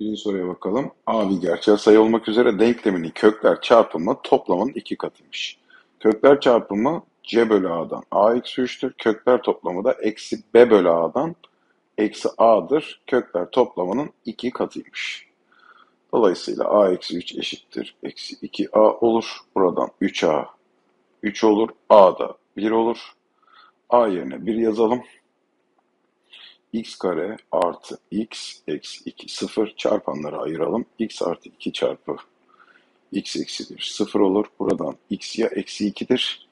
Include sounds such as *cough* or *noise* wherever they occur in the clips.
Birinci soruya bakalım. A bir gerçel sayı olmak üzere denkleminin kökler çarpımı toplamının iki katıymış. Kökler çarpımı c bölü a'dan a eksi 3'tür. Kökler toplamı da eksi b bölü a'dan eksi a'dır. Kökler toplamının iki katıymış. Dolayısıyla a eksi 3 eşittir. Eksi 2a olur. Buradan 3a 3 olur. a da 1 olur. a yerine 1 yazalım x kare artı x eksi 2 sıfır çarpanları ayıralım. x artı 2 çarpı x eksi 1 sıfır olur. Buradan x ya eksi 2'dir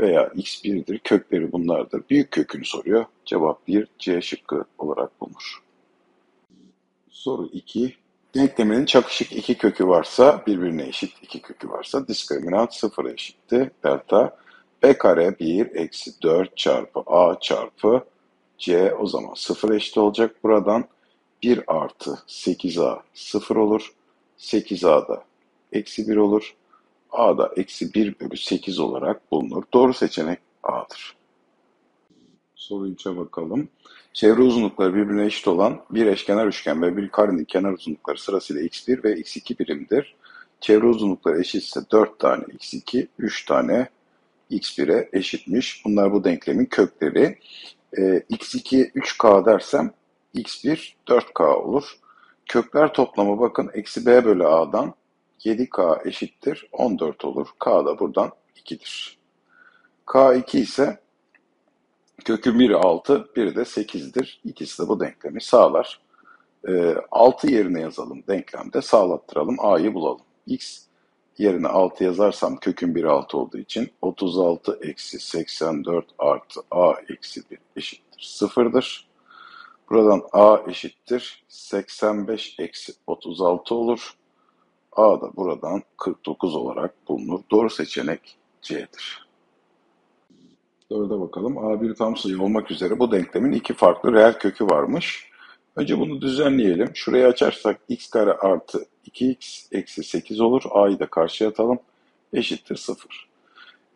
veya x 1'dir. Kökleri bunlardır. Büyük kökünü soruyor. Cevap 1 C şıkkı olarak bulunur. Soru 2. Denkleminin çakışık iki kökü varsa, birbirine eşit iki kökü varsa diskriminant sıfıra eşitti. Delta b kare 1 eksi 4 çarpı a çarpı C o zaman 0 eşit olacak. Buradan 1 artı 8A 0 olur. 8A da eksi 1 olur. A da eksi 1 bölü 8 olarak bulunur. Doğru seçenek A'dır. Soru 3'e bakalım. Çevre uzunlukları birbirine eşit olan bir eşkenar üçgen ve bir karenin kenar uzunlukları sırasıyla x1 ve x2 birimdir. Çevre uzunlukları eşitse 4 tane x2, 3 tane x1'e eşitmiş. Bunlar bu denklemin kökleri e, x2 3k dersem x1 4k olur. Kökler toplamı bakın eksi b bölü a'dan 7k eşittir 14 olur. k da buradan 2'dir. k2 ise kökün biri 6, biri de 8'dir. İkisi de bu denklemi sağlar. E, 6 yerine yazalım denklemde sağlattıralım a'yı bulalım. x yerine 6 yazarsam kökün 1 6 olduğu için 36 eksi 84 artı a eksi 1 eşittir 0'dır. Buradan a eşittir 85 eksi 36 olur. a da buradan 49 olarak bulunur. Doğru seçenek C'dir. Dörde bakalım. A1 tam sayı olmak üzere bu denklemin iki farklı reel kökü varmış. Önce bunu düzenleyelim. Şurayı açarsak x kare artı 2x eksi 8 olur. A'yı da karşıya atalım. Eşittir 0.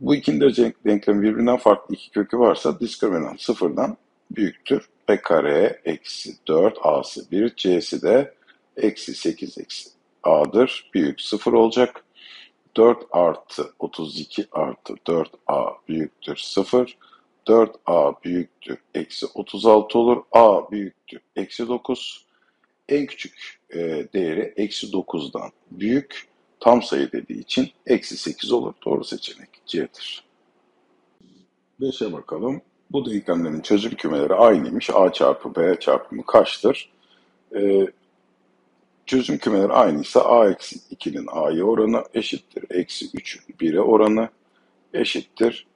Bu ikinci denklem birbirinden farklı iki kökü varsa diskriminant sıfırdan büyüktür. B kare eksi 4 A'sı 1 C'si de eksi 8 eksi A'dır. Büyük 0 olacak. 4 artı 32 artı 4A büyüktür 0. 4A büyüktür eksi 36 olur. A büyüktür eksi 9. En küçük e, değeri eksi 9'dan büyük tam sayı dediği için eksi 8 olur. Doğru seçenek C'dir. 5'e bakalım. Bu denklemlerin çözüm kümeleri aynıymış. A çarpı B çarpımı kaçtır? E, çözüm kümeleri aynıysa A eksi 2'nin A'ya oranı eşittir. Eksi 3'ün 1'e oranı eşittir.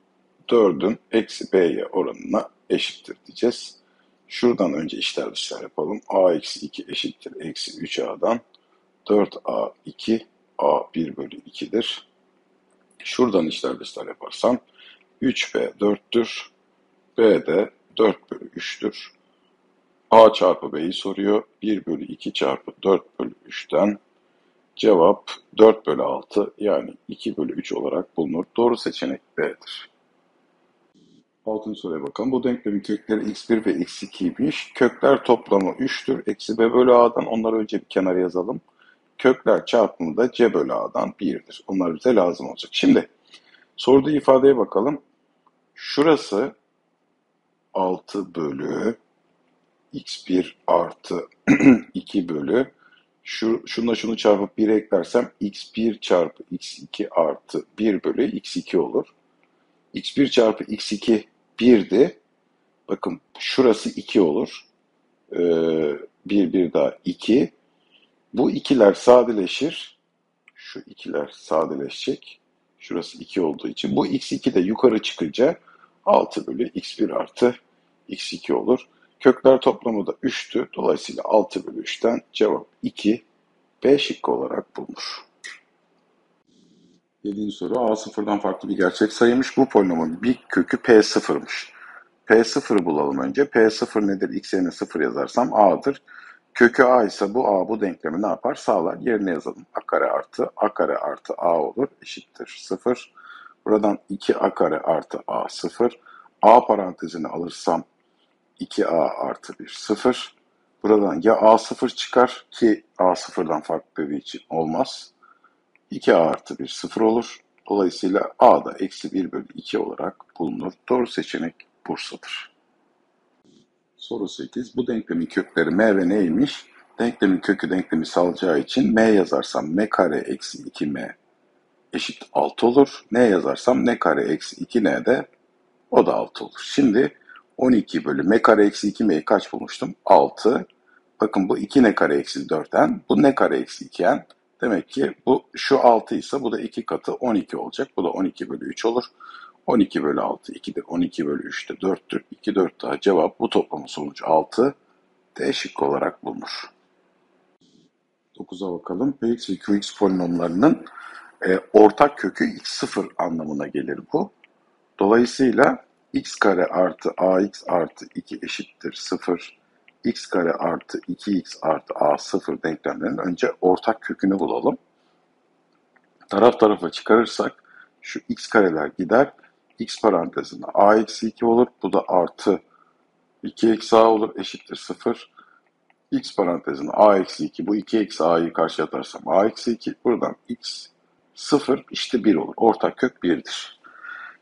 4'ün eksi b'ye oranına eşittir diyeceğiz. Şuradan önce işler dışlar yapalım. a eksi 2 eşittir eksi 3a'dan 4a 2 a 1 bölü 2'dir. Şuradan işler dışlar yaparsam 3b 4'tür. b de 4 bölü 3'tür. a çarpı b'yi soruyor. 1 bölü 2 çarpı 4 bölü 3'ten cevap 4 bölü 6 yani 2 bölü 3 olarak bulunur. Doğru seçenek B'dir. Altıncı soruya bakalım. Bu denklemin kökleri x1 ve x2'ymiş. Kökler toplamı 3'tür. Eksi b bölü a'dan. Onları önce bir kenara yazalım. Kökler çarpımı da c bölü a'dan 1'dir. Onlar bize lazım olacak. Şimdi soruda ifadeye bakalım. Şurası 6 bölü x1 artı *clears throat* 2 bölü şu, şununla şunu çarpıp 1 eklersem x1 çarpı x2 artı 1 bölü x2 olur. x1 çarpı x2 1'di. Bakın şurası 2 olur. Ee, bir bir daha 2. Bu ikiler sadeleşir. Şu ikiler sadeleşecek. Şurası 2 olduğu için. Bu x2 de yukarı çıkınca 6 bölü x1 artı x2 olur. Kökler toplamı da 3'tü. Dolayısıyla 6 bölü 3'ten cevap 2 B şıkkı olarak bulunur. Yedinci soru A sıfırdan farklı bir gerçek sayıymış. Bu polinomun bir kökü P sıfırmış. P sıfırı bulalım önce. P sıfır nedir? X yerine sıfır yazarsam A'dır. Kökü A ise bu A bu denklemi ne yapar? Sağlar. Yerine yazalım. A kare artı A kare artı A olur. Eşittir sıfır. Buradan 2A kare artı A sıfır. A parantezini alırsam 2A artı 1 sıfır. Buradan ya A0 çıkar ki A0'dan farklı dediği için olmaz. 2A artı 1 0 olur. Dolayısıyla A da eksi 1 bölü 2 olarak bulunur. Doğru seçenek Bursa'dır. Soru 8. Bu denklemin kökleri m ve neymiş? Denklemin kökü denklemi salacağı için m yazarsam m kare eksi 2m eşit 6 olur. n yazarsam n kare eksi 2n de o da 6 olur. Şimdi 12 bölü m kare eksi 2m'yi kaç bulmuştum? 6. Bakın bu 2 n kare eksi 4n. Bu n kare eksi 2n. Demek ki bu şu 6 ise bu da 2 katı 12 olacak. Bu da 12 bölü 3 olur. 12 bölü 6 2'dir. 12 bölü 3 de 4'tür. 2 4 daha cevap bu toplamın sonucu 6. D şık olarak bulunur. 9'a bakalım. Px ve Qx polinomlarının e, ortak kökü x0 anlamına gelir bu. Dolayısıyla x kare artı ax artı 2 eşittir 0. x kare artı 2x artı a 0 denklemlerinin önce ortak kökünü bulalım. Taraf tarafa çıkarırsak şu x kareler gider. x parantezinde a eksi 2 olur. Bu da artı 2 eksi a olur eşittir 0. x parantezinde a eksi 2 bu 2 eksi a'yı karşıya atarsam a eksi 2 buradan x 0 işte 1 olur. Ortak kök 1'dir.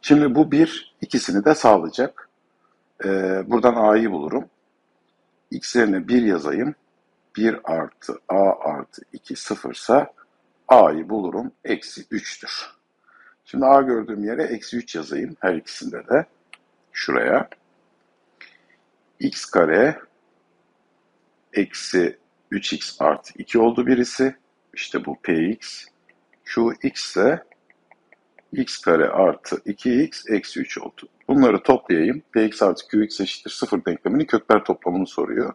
Şimdi bu 1 ikisini de sağlayacak. Ee, buradan a'yı bulurum. X yerine 1 yazayım. 1 artı a artı 2 sıfırsa a'yı bulurum. Eksi 3'tür. Şimdi a gördüğüm yere eksi 3 yazayım. Her ikisinde de. Şuraya. x kare eksi 3x artı 2 oldu birisi. İşte bu px. qx ise x kare artı 2x eksi 3 oldu. Bunları toplayayım. dx artı qx eşittir 0 denkleminin kökler toplamını soruyor.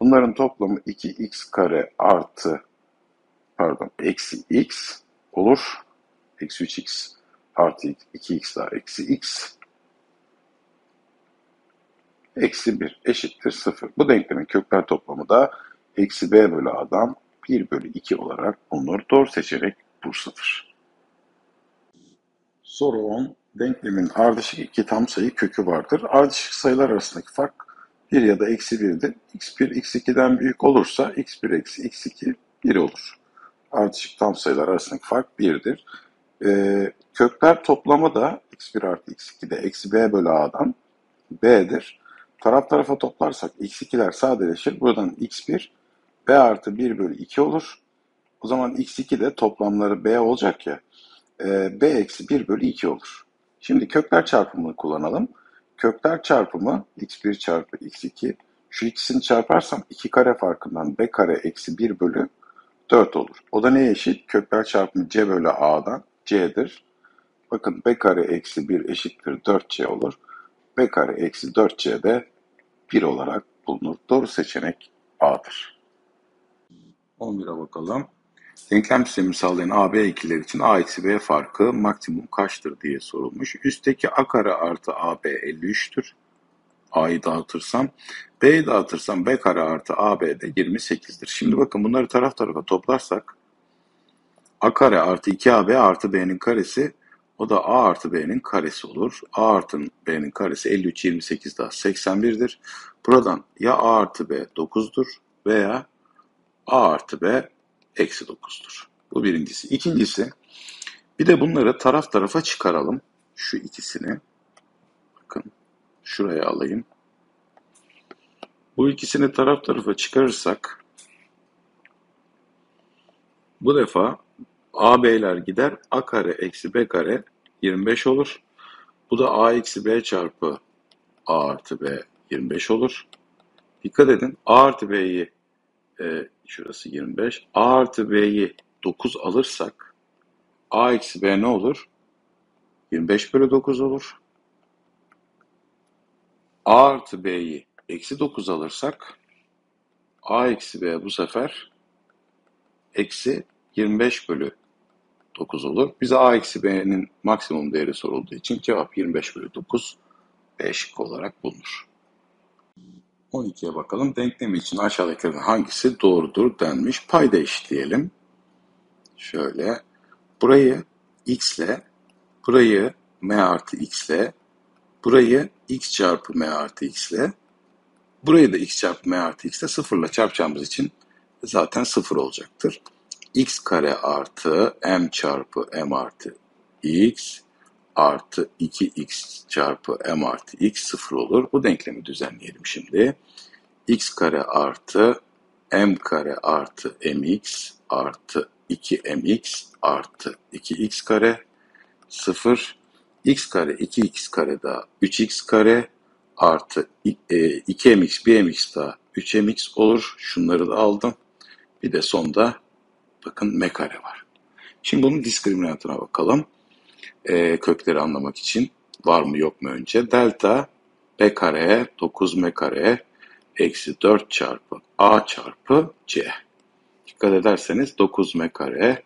Bunların toplamı 2x kare artı pardon eksi x olur. Eksi 3x artı 2x daha eksi x. Eksi 1 eşittir 0. Bu denklemin kökler toplamı da eksi b bölü a'dan 1 bölü 2 olarak bulunur. Doğru seçenek bu Sorulan denklemin ardışık iki tam sayı kökü vardır. Ardışık sayılar arasındaki fark 1 ya da eksi 1'dir. x1 x2'den büyük olursa x1 eksi x2 1 olur. Ardışık tam sayılar arasındaki fark 1'dir. Ee, kökler toplamı da x1 artı x2 de eksi b bölü a'dan b'dir. Taraf tarafa toplarsak x2'ler sadeleşir. Buradan x1 b artı 1 bölü 2 olur. O zaman x2 de toplamları b olacak ya. E, b eksi 1 bölü 2 olur. Şimdi kökler çarpımını kullanalım. Kökler çarpımı x1 çarpı x2. Şu ikisini çarparsam 2 kare farkından b kare eksi 1 bölü 4 olur. O da neye eşit? Kökler çarpımı c bölü a'dan c'dir. Bakın b kare eksi 1 eşittir 4c olur. b kare eksi 4c de 1 olarak bulunur. Doğru seçenek A'dır. 11'e bakalım. Denklem sistemi sağlayan AB ikiler için A eksi B farkı maksimum kaçtır diye sorulmuş. Üstteki A kare artı AB 53'tür. A'yı dağıtırsam. B'yi dağıtırsam B kare artı AB de 28'dir. Şimdi bakın bunları taraf tarafa toplarsak A kare artı 2AB artı B'nin karesi o da A artı B'nin karesi olur. A artı B'nin karesi 53, 28 daha 81'dir. Buradan ya A artı B 9'dur veya A artı B eksi 9'dur. Bu birincisi. İkincisi bir de bunları taraf tarafa çıkaralım. Şu ikisini. Bakın şuraya alayım. Bu ikisini taraf tarafa çıkarırsak bu defa A B'ler gider. A kare eksi B kare 25 olur. Bu da A eksi B çarpı A artı B 25 olur. Dikkat edin. A artı B'yi e, şurası 25. A artı B'yi 9 alırsak A eksi B ne olur? 25 bölü 9 olur. A artı B'yi eksi 9 alırsak A eksi B bu sefer eksi 25 bölü 9 olur. Bize A eksi B'nin maksimum değeri sorulduğu için cevap 25 bölü 9 B olarak bulunur. 12'ye bakalım. Denklem için aşağıdakilerden hangisi doğrudur denmiş. Payda eşitleyelim. Şöyle. Burayı x ile, burayı m artı x ile, burayı x çarpı m artı x ile, Burayı da x çarpı m artı x ile sıfırla çarpacağımız için zaten sıfır olacaktır. x kare artı m çarpı m artı x artı 2x çarpı m artı x sıfır olur. Bu denklemi düzenleyelim şimdi. x kare artı m kare artı mx artı 2mx artı 2x kare 0 x kare 2x kare daha 3x kare artı 2mx 1mx daha 3mx olur. Şunları da aldım. Bir de sonda bakın m kare var. Şimdi bunun diskriminantına bakalım. Ee, kökleri anlamak için var mı yok mu önce. Delta b kare 9m kare eksi 4 çarpı a çarpı c. Dikkat ederseniz 9m kare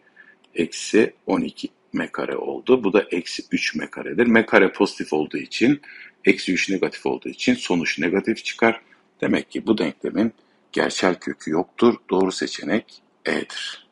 eksi 12 m kare oldu. Bu da eksi 3 m karedir. m kare pozitif olduğu için eksi 3 negatif olduğu için sonuç negatif çıkar. Demek ki bu denklemin gerçel kökü yoktur. Doğru seçenek E'dir.